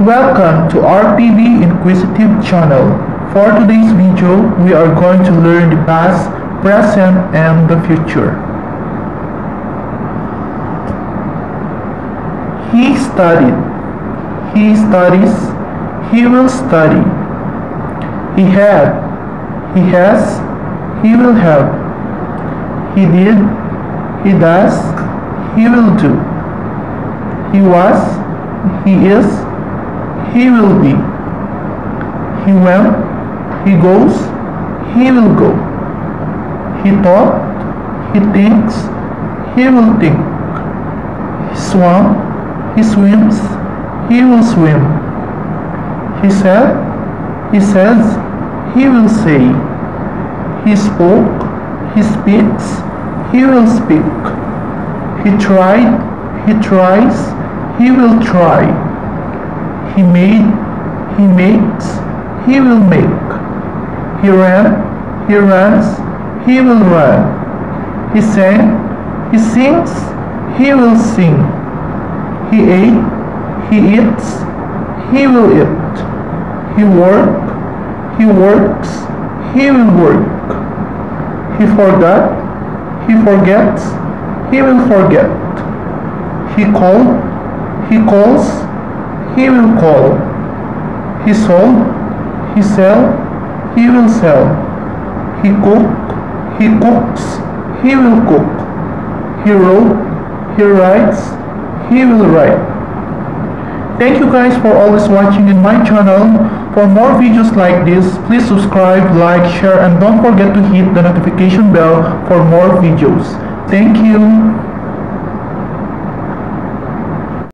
Welcome to RPB Inquisitive channel. For today's video, we are going to learn the past, present, and the future. He studied. He studies. He will study. He had. He has. He will have. He did. He does. He will do. He was. He is. He will be. He went. He goes. He will go. He thought. He thinks. He will think. He swam. He swims. He will swim. He said. He says. He will say. He spoke. He speaks. He will speak. He tried. He tries. He will try. He made. He makes. He will make. He ran. He runs. He will run. He sang. He sings. He will sing. He ate. He eats. He will eat. He worked. He works. He will work. He forgot. He forgets. He will forget. He called. He calls. He will call. He sold. He sell. He will sell. He cook, He cooks. He will cook. He wrote. He writes. He will write. Thank you guys for always watching in my channel. For more videos like this, please subscribe, like, share, and don't forget to hit the notification bell for more videos. Thank you.